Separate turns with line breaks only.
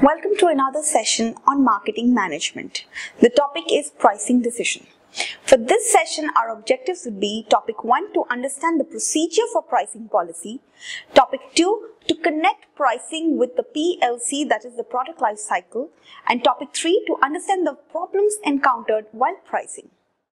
Welcome to another session on marketing management. The topic is pricing decision. For this session, our objectives would be topic 1 to understand the procedure for pricing policy, topic 2 to connect pricing with the PLC that is the product life cycle, and topic 3 to understand the problems encountered while pricing.